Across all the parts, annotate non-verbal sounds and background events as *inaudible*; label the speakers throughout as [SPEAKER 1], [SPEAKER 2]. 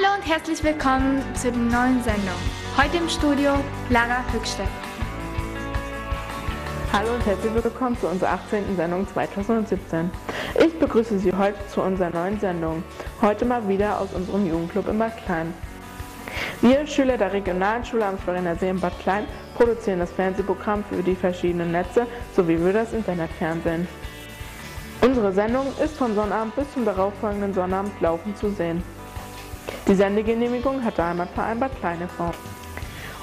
[SPEAKER 1] Hallo und herzlich willkommen zu der neuen Sendung. Heute im Studio Lara Höchstedt.
[SPEAKER 2] Hallo und herzlich willkommen zu unserer 18. Sendung 2017. Ich begrüße Sie heute zu unserer neuen Sendung. Heute mal wieder aus unserem Jugendclub in Bad Klein. Wir Schüler der regionalen Schule am Floriner See in Bad Klein produzieren das Fernsehprogramm für die verschiedenen Netze sowie für das Internetfernsehen. Unsere Sendung ist von Sonnabend bis zum darauffolgenden Sonnabend laufend zu sehen. Die Sendegenehmigung hat der Heimatverein Bad Kleine vor.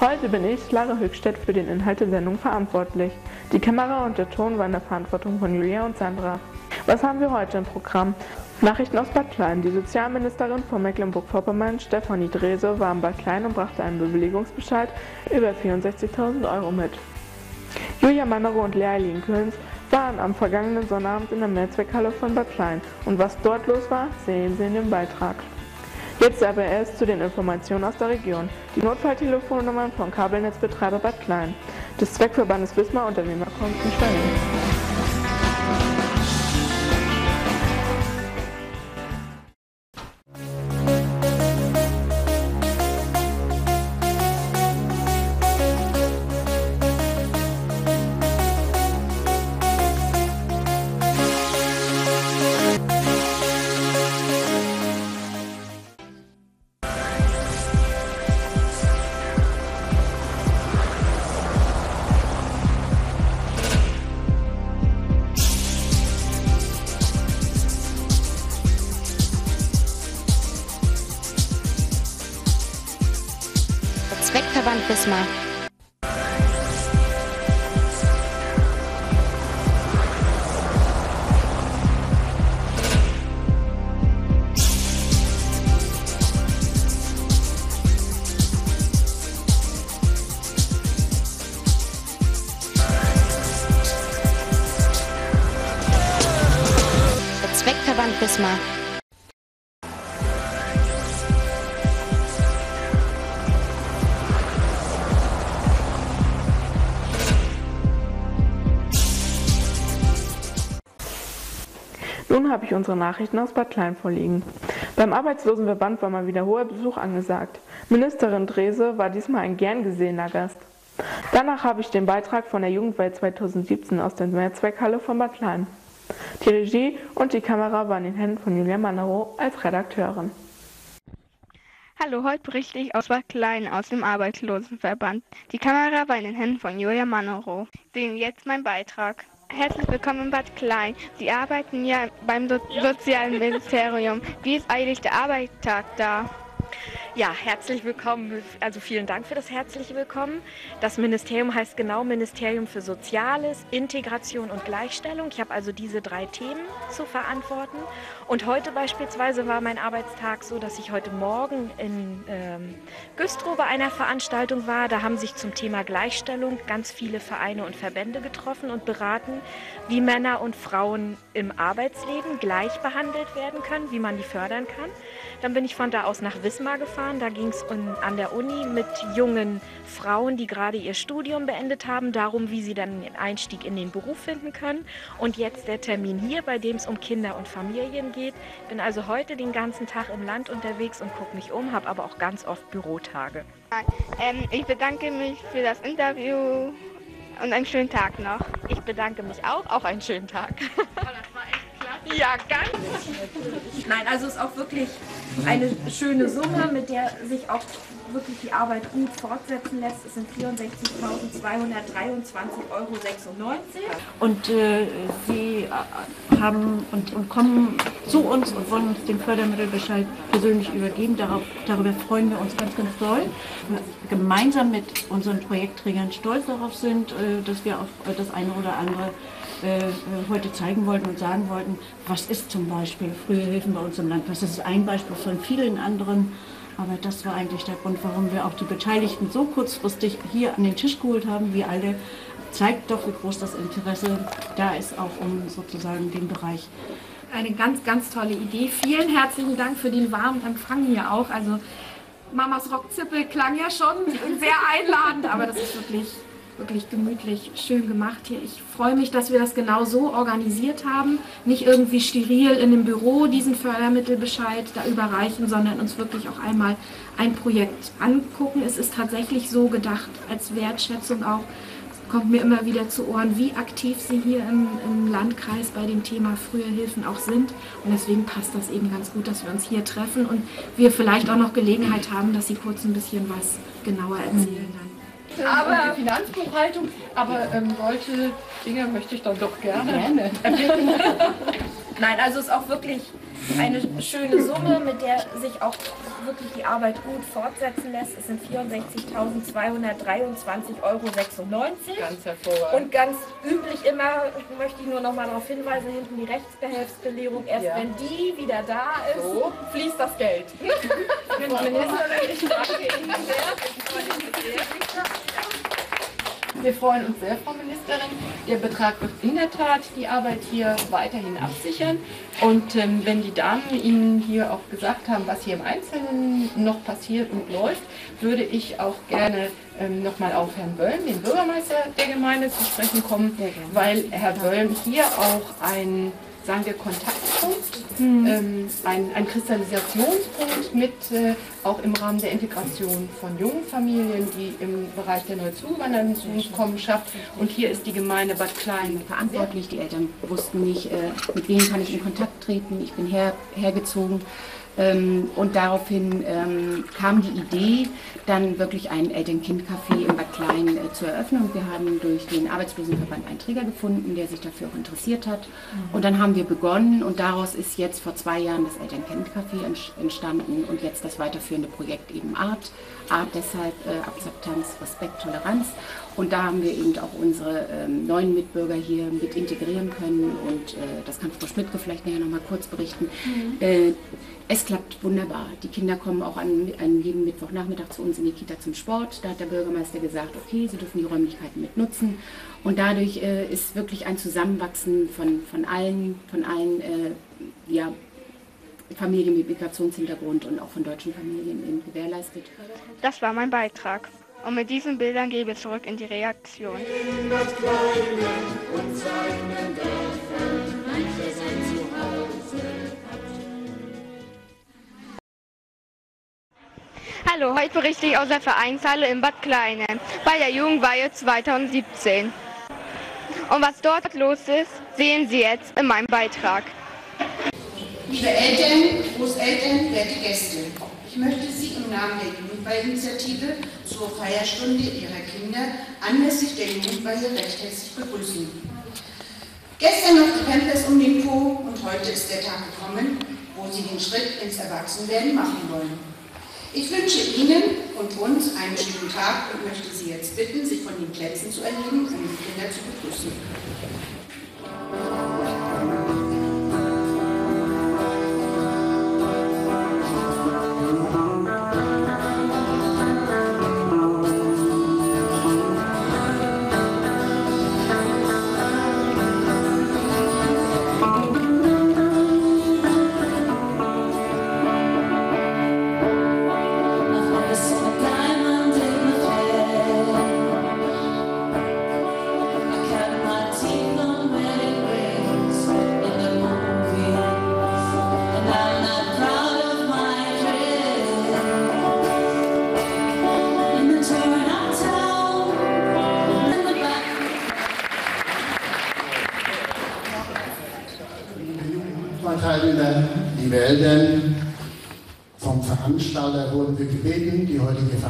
[SPEAKER 2] Heute bin ich, Lara Höchstedt, für den Inhalt der Sendung verantwortlich. Die Kamera und der Ton waren in der Verantwortung von Julia und Sandra. Was haben wir heute im Programm? Nachrichten aus Bad Klein. Die Sozialministerin von Mecklenburg-Vorpommern, Stefanie Drese, war in Bad Klein und brachte einen Bewilligungsbescheid über 64.000 Euro mit. Julia Mannero und Lea Linköns waren am vergangenen Sonnabend in der Mehrzweckhalle von Bad Klein. Und was dort los war, sehen Sie in dem Beitrag. Jetzt aber erst zu den Informationen aus der Region. Die Notfalltelefonnummern vom Kabelnetzbetreiber Bad Klein, des Zweckverbandes Wismar Unternehmerkonten Schwenning.
[SPEAKER 3] Zweckverband
[SPEAKER 2] ich unsere Nachrichten aus Bad Klein vorliegen. Beim Arbeitslosenverband war mal wieder hoher Besuch angesagt. Ministerin Drese war diesmal ein gern gesehener Gast. Danach habe ich den Beitrag von der Jugendwelt 2017 aus der Mehrzweckhalle von Bad Klein. Die Regie und die Kamera waren in den Händen von Julia Manero als Redakteurin.
[SPEAKER 1] Hallo, heute berichte ich aus Bad Klein aus dem Arbeitslosenverband. Die Kamera war in den Händen von Julia Manero. Sehen jetzt mein Beitrag. Herzlich willkommen in Bad Klein. Sie arbeiten ja beim so Sozialen Ministerium. Wie ist eigentlich der Arbeitstag da?
[SPEAKER 4] Ja, herzlich willkommen. Also vielen Dank für das herzliche Willkommen. Das Ministerium heißt genau Ministerium für Soziales, Integration und Gleichstellung. Ich habe also diese drei Themen zu verantworten. Und heute beispielsweise war mein Arbeitstag so, dass ich heute Morgen in ähm, Güstrow bei einer Veranstaltung war. Da haben sich zum Thema Gleichstellung ganz viele Vereine und Verbände getroffen und beraten, wie Männer und Frauen im Arbeitsleben gleich behandelt werden können, wie man die fördern kann. Dann bin ich von da aus nach Wismar gefahren. Da ging es an der Uni mit jungen Frauen, die gerade ihr Studium beendet haben, darum, wie sie dann den Einstieg in den Beruf finden können. Und jetzt der Termin hier, bei dem es um Kinder und Familien geht. Bin also heute den ganzen Tag im Land unterwegs und gucke mich um, habe aber auch ganz oft Bürotage.
[SPEAKER 1] Ähm, ich bedanke mich für das Interview und einen schönen Tag noch.
[SPEAKER 4] Ich bedanke mich auch, auch einen schönen Tag. *laughs* Ja, ganz. Nein, also es ist auch wirklich eine schöne Summe, mit der sich auch wirklich die Arbeit gut fortsetzen lässt. Es sind 64.223,96 Euro.
[SPEAKER 5] Und äh, sie äh, haben und, und kommen zu uns und wollen uns den Fördermittelbescheid persönlich übergeben. Darauf, darüber freuen wir uns ganz, ganz doll. Wir gemeinsam mit unseren Projektträgern stolz darauf sind, äh, dass wir auch das eine oder andere äh, heute zeigen wollten und sagen wollten, was ist zum Beispiel frühe Hilfen bei uns im Landkreis. Das ist ein Beispiel von vielen anderen. Aber das war eigentlich der Grund, warum wir auch die Beteiligten so kurzfristig hier an den Tisch geholt haben, wie alle. Zeigt doch, wie groß das Interesse da ist, auch um sozusagen den Bereich.
[SPEAKER 6] Eine ganz, ganz tolle Idee. Vielen herzlichen Dank für den warmen Empfang hier auch. Also Mamas Rockzippel klang ja schon sehr einladend, aber das ist wirklich
[SPEAKER 4] wirklich gemütlich, schön gemacht hier. Ich freue mich, dass wir das genau so organisiert haben. Nicht irgendwie steril in dem Büro diesen Fördermittelbescheid da überreichen, sondern uns wirklich auch einmal ein Projekt angucken. Es ist tatsächlich so gedacht, als Wertschätzung auch kommt mir immer wieder zu Ohren, wie aktiv Sie hier im, im, Landkreis bei dem Thema frühe Hilfen auch sind. Und deswegen passt das eben ganz gut, dass wir uns hier treffen und wir vielleicht auch noch Gelegenheit haben, dass Sie kurz ein bisschen was genauer erzählen
[SPEAKER 7] aber die Finanzbuchhaltung, aber ähm, solche Dinge möchte ich dann doch gerne. gerne. *laughs*
[SPEAKER 8] Nein, also es ist auch wirklich eine schöne Summe, mit der sich auch wirklich die Arbeit gut fortsetzen lässt. Es sind 64.223,96 Euro.
[SPEAKER 7] Ganz hervorragend.
[SPEAKER 8] Und ganz üblich immer, möchte ich nur noch mal darauf hinweisen, hinten die Rechtsbehelfsbelehrung. Erst ja. wenn die wieder da ist, so. fließt das Geld. *laughs* Frau Ministerin, ich danke Ihnen sehr.
[SPEAKER 7] Wir freuen uns sehr, Frau Ministerin. Der Betrag wird in der Tat die Arbeit hier weiterhin absichern. Und ähm, wenn die Damen Ihnen hier auch gesagt haben, was hier im Einzelnen noch passiert und läuft, würde ich auch gerne ähm, nochmal auf Herrn Böllm, den Bürgermeister der Gemeinde, zu sprechen kommen, weil Herr Böllm hier auch ein sagen wir, Kontaktpunkt, mhm. ähm, ein, ein Kristallisationspunkt mit äh, auch im Rahmen der Integration von jungen Familien, die im Bereich der Neuzuwandernden kommen, schafft. Und hier ist die Gemeinde Bad Klein
[SPEAKER 3] verantwortlich. Die Eltern wussten nicht, äh, mit wem kann ich in Kontakt treten. Ich bin her, hergezogen und daraufhin ähm, kam die Idee, dann wirklich ein Eltern-Kind-Café in Bad Klein äh, zu eröffnen. Und wir haben durch den Arbeitslosenverband einen Träger gefunden, der sich dafür auch interessiert hat. Mhm. Und dann haben wir begonnen und daraus ist jetzt vor zwei Jahren das Eltern-Kind-Café entstanden und jetzt das weiterführende Projekt eben Art. Art deshalb äh, Akzeptanz, Respekt, Toleranz. Und da haben wir eben auch unsere ähm, neuen Mitbürger hier mit integrieren können. Und äh, das kann Frau Schmidtke vielleicht nachher noch mal kurz berichten. Mhm. Äh, es klappt wunderbar. Die Kinder kommen auch an, an jedem Mittwochnachmittag zu uns in die Kita zum Sport. Da hat der Bürgermeister gesagt, okay, sie dürfen die Räumlichkeiten mit nutzen. Und dadurch äh, ist wirklich ein Zusammenwachsen von, von allen, von allen äh, ja, Familien mit Migrationshintergrund und auch von deutschen Familien gewährleistet.
[SPEAKER 1] Das war mein Beitrag. Und mit diesen Bildern gebe ich zurück in die Reaktion. Hallo, heute berichte ich aus der Vereinshalle in Bad Kleine bei der Jugendweihe 2017. Und was dort los ist, sehen Sie jetzt in meinem Beitrag.
[SPEAKER 9] Liebe Eltern, Großeltern, werte Gäste, ich möchte Sie im Namen der Jugendweihinitiative zur Feierstunde Ihrer Kinder anlässlich der Jugendweihe recht herzlich begrüßen. Gestern noch die Pampers um den Po und heute ist der Tag gekommen, wo Sie den Schritt ins Erwachsenwerden machen wollen. Ich wünsche Ihnen und uns einen schönen Tag und möchte Sie jetzt bitten, sich von den Plätzen zu erheben, um die Kinder zu begrüßen.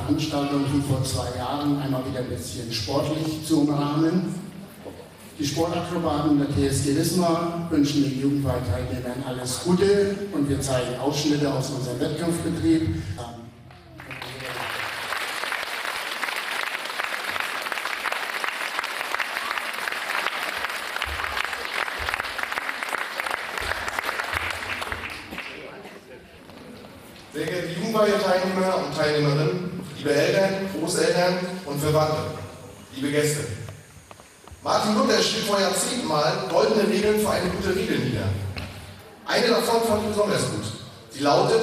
[SPEAKER 10] Veranstaltung wie vor zwei Jahren einmal wieder ein bisschen sportlich zu umrahmen. Die Sportakrobaten der TSG Wismar wünschen den Jugendwahlteilnehmern alles Gute und wir zeigen Ausschnitte aus unserem Wettkampfbetrieb.
[SPEAKER 11] Sehr geehrte Jugendweihe-Teilnehmer und Teilnehmerinnen, liebe Eltern, Großeltern und Verwandte, liebe Gäste. Martin Luther schrieb vor Jahrzehnten mal goldene Regeln für eine gute Regel nieder. Eine davon fand ich besonders gut. Sie lautet,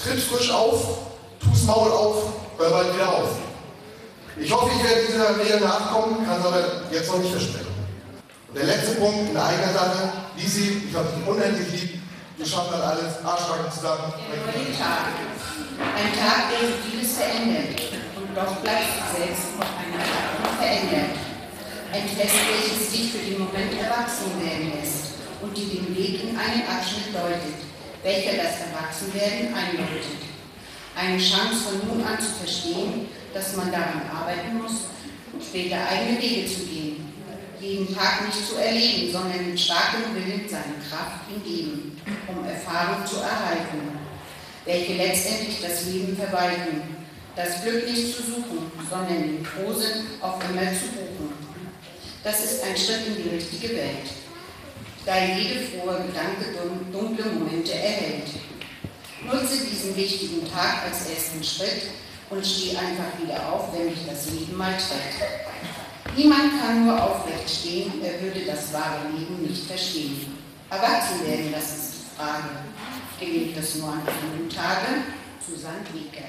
[SPEAKER 11] tritt frisch auf, tu's Maul auf, hör bald wieder auf. Ich hoffe, ich werde dieser Regel nachkommen, kann es aber jetzt noch nicht versprechen. Und der letzte Punkt in eigener Sache, Lisi, ich habe dich unendlich lieb, wir schaffen das alles, Arschbacken zusammen.
[SPEAKER 9] Der neue Tag. Ein Tag, der so vieles verändert. Und doch bleibt selbst auf einer Art unverändert. Ein Test, welches dich für den Moment erwachsen werden lässt und dir den Weg in einen Abschnitt deutet, welcher das Erwachsenwerden einläutet. Eine Chance von nun an zu verstehen, dass man daran arbeiten muss, später eigene Wege zu gehen. Jeden Tag nicht zu erleben, sondern mit starkem Willen seine Kraft hingeben, um Erfahrung zu erhalten, welche letztendlich das Leben verwalten. Das Glück nicht zu suchen, sondern den Trosen auf immer zu buchen. Das ist ein Schritt in die richtige Welt, da jede frohe Gedanke dunkle Momente erhält. Nutze diesen wichtigen Tag als ersten Schritt und steh einfach wieder auf, wenn dich das Leben mal tritt. Niemand kann nur aufrecht stehen, er würde das wahre Leben nicht verstehen. Erwachsen werden, das ist die Frage. Gelingt es nur an einem Tage? Susanne Wieker.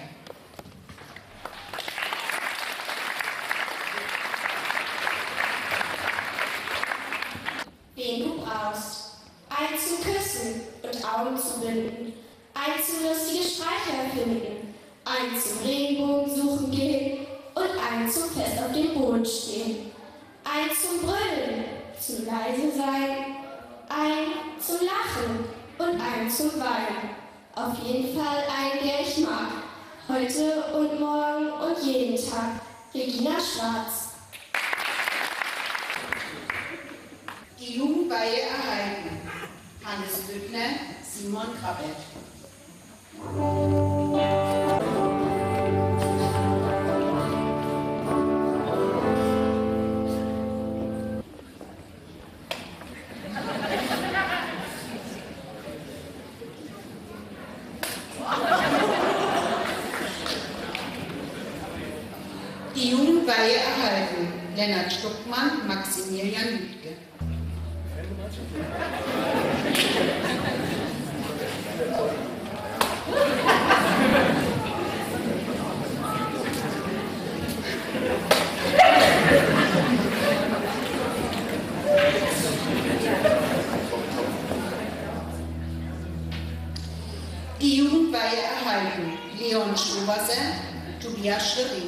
[SPEAKER 12] Wen du brauchst. Ein zu küssen und Augen zu binden. Ein zu lustige Streicher finden. Ein zum Regenbogen suchen gehen ein zum Fest auf dem Boden stehen. Ein zum Brüllen, zum leise sein, ein zum Lachen und ein zum Weinen. Auf jeden Fall einen, der ich mag. Heute und morgen und jeden Tag. Regina Schwarz.
[SPEAKER 9] Die Jugendweihe erhalten. Hannes Büttner, Simon Krabbett. Yasharim.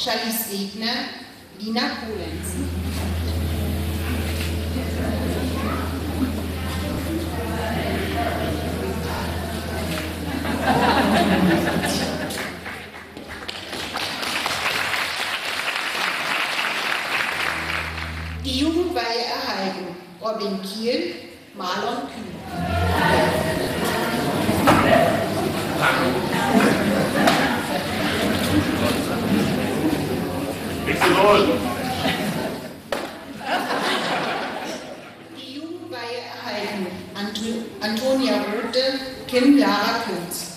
[SPEAKER 9] Erhalten. Charlize Segner, Lina. Die Jugendweihe erhalten. Robin Kiel, Marlon Kühn. Die Jugendweihe erhalten. Anto Antonia Rothe, Kim Lara Kunz.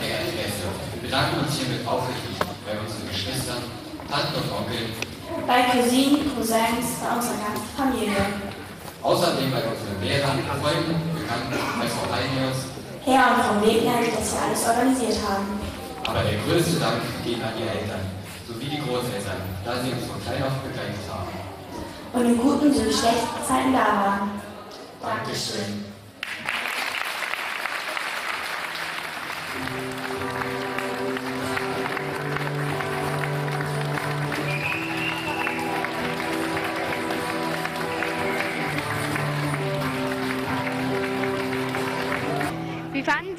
[SPEAKER 13] Verehrte Gäste, wir bedanken uns hiermit aufrichtig bei unseren Geschwistern, Tanten und Onkeln,
[SPEAKER 12] Bei Bei unserer ganzen Familie.
[SPEAKER 13] außerdem bei unseren Lehrern, Freunden, Bekannten als auch Heimjahrs
[SPEAKER 12] Herr und Frau Wegner, die das hier alles organisiert haben.
[SPEAKER 13] Aber der größte Dank geht an Ihre Eltern sowie die Großeltern, da sie uns von klein auf begleitet haben.
[SPEAKER 12] Und in guten sowie schlechten Zeiten da waren.
[SPEAKER 13] Dankeschön.
[SPEAKER 1] Fanden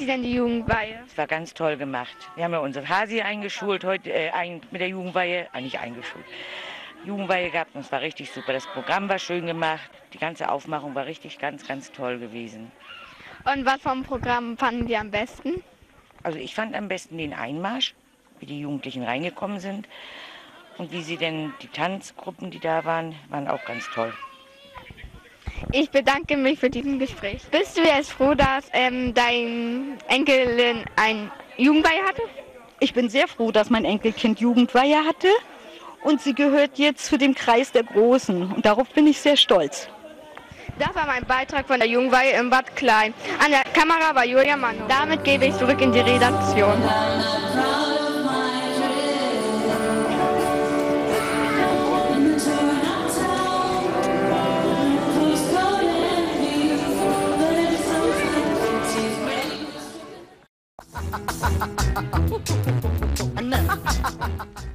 [SPEAKER 1] Sie denn die Jugendweihe?
[SPEAKER 14] Es war ganz toll gemacht. Wir haben ja unsere Hasi eingeschult heute, äh, ein, mit der Jugendweihe, äh, nicht eingeschult. Jugendweihe gehabt und es war richtig super. Das Programm war schön gemacht. Die ganze Aufmachung war richtig ganz, ganz toll gewesen.
[SPEAKER 1] Und was vom Programm fanden Sie am besten?
[SPEAKER 14] Also ich fand am besten den Einmarsch, wie die Jugendlichen reingekommen sind. Und wie sie denn, die Tanzgruppen, die da waren, waren auch ganz toll.
[SPEAKER 1] Ich bedanke mich für diesen Gespräch. Bist du jetzt froh, dass ähm, dein Enkelin ein Jugendweihe hatte?
[SPEAKER 15] Ich bin sehr froh, dass mein Enkelkind Jugendweihe hatte und sie gehört jetzt zu dem Kreis der Großen und darauf bin ich sehr stolz.
[SPEAKER 1] Das war mein Beitrag von der Jugendweihe im Bad Klein. An der Kamera war Julia Mann. Damit gebe ich zurück in die Redaktion. え? *laughs*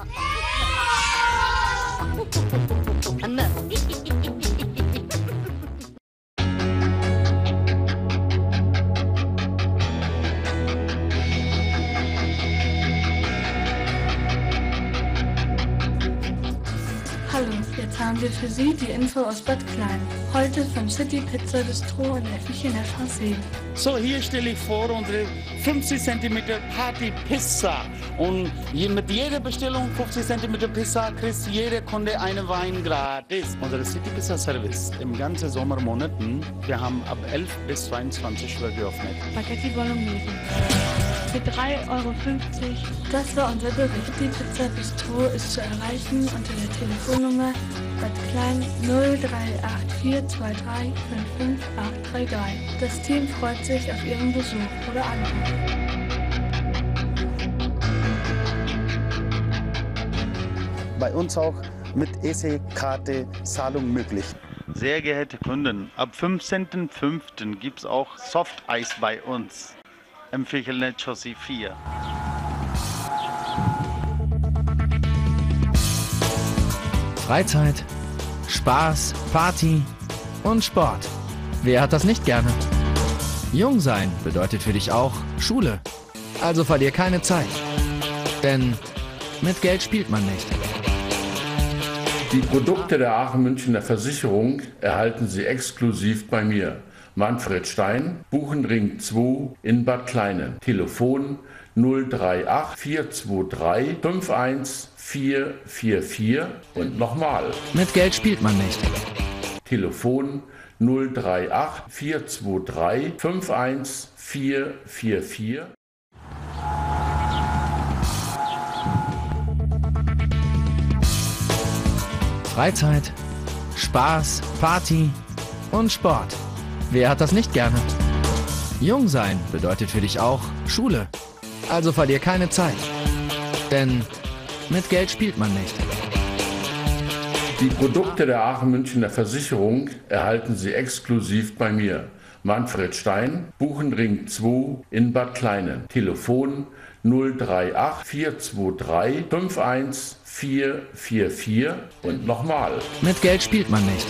[SPEAKER 16] Hallo, jetzt haben wir für Sie die Info aus Bad Klein. Heute von City Pizza Bistro in der Küche in der Chaussee.
[SPEAKER 17] So, hier stelle ich vor unsere 50 cm Party Pizza. Und mit jeder Bestellung 50 cm Pizza kriegt jeder Kunde einen Wein gratis. Unser City Pizza Service im ganzen Sommermonaten, wir haben ab 11 bis 22 Uhr geöffnet.
[SPEAKER 16] Spaghetti Bolognese. Für 3,50 Euro. Das war unser Bericht. Die Pizza Bistro ist zu erreichen unter der Telefonnummer Bad Klein 03842355833. Das Team freut sich auf Ihren Besuch oder Anruf.
[SPEAKER 18] bei uns auch mit EC-Karte Zahlung möglich.
[SPEAKER 19] Sehr geehrte Kunden, ab 15.05. gibt es auch Softeis bei uns im Fichelnet Chaussee 4.
[SPEAKER 20] Freizeit, Spaß, Party und Sport. Wer hat das nicht gerne? Jung sein bedeutet für dich auch Schule. Also verlier keine Zeit. Denn mit Geld spielt man nicht.
[SPEAKER 21] Die Produkte der Aachen Münchner Versicherung erhalten Sie exklusiv bei mir. Manfred Stein, Buchenring 2 in Bad Kleinen. Telefon 038 423 51444 und nochmal.
[SPEAKER 20] Mit Geld spielt man nicht.
[SPEAKER 21] Telefon 038 423 51444.
[SPEAKER 20] Freizeit, Spaß, Party und Sport. Wer hat das nicht gerne? Jung sein bedeutet für dich auch Schule. Also verlier keine Zeit. Denn mit Geld spielt man nicht.
[SPEAKER 21] Die Produkte der Aachen Münchner Versicherung erhalten Sie exklusiv bei mir. Manfred Stein, Buchenring 2 in Bad Kleinen. Telefon 038 423 51444 und nochmal.
[SPEAKER 20] Mit Geld spielt man nicht.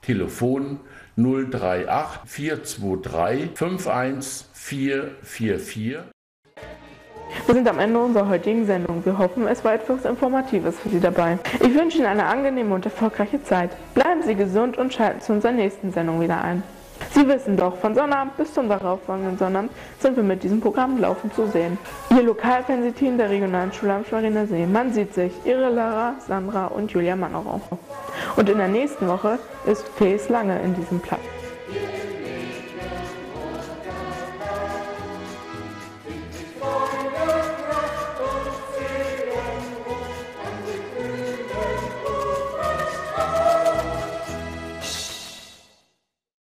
[SPEAKER 21] Telefon 038 423 51444.
[SPEAKER 2] Wir sind am Ende unserer heutigen Sendung. Wir hoffen, es war etwas Informatives für Sie dabei. Ich wünsche Ihnen eine angenehme und erfolgreiche Zeit. Bleiben Sie gesund und schalten zu unserer nächsten Sendung wieder ein. Sie wissen doch, von Sonnabend bis zum darauffolgenden Sonnabend sind wir mit diesem Programm laufend zu sehen. Ihr Lokalfernsehteam der Regionalen Schule am Schweriner See. Man sieht sich. Ihre Lara, Sandra und Julia Mannerow. Und in der nächsten Woche ist Fes Lange in diesem Platz.